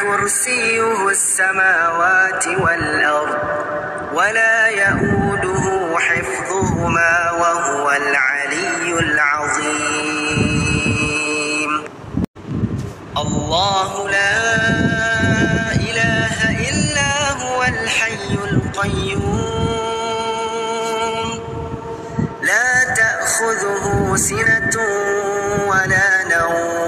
كرسيه السماوات والأرض ولا يؤوده حفظهما وهو العلي العظيم. الله لا إله إلا هو الحي القيوم. لا تأخذه سنة ولا نوم.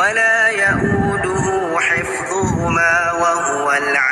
ولا يؤوده حفظهما وهو العلي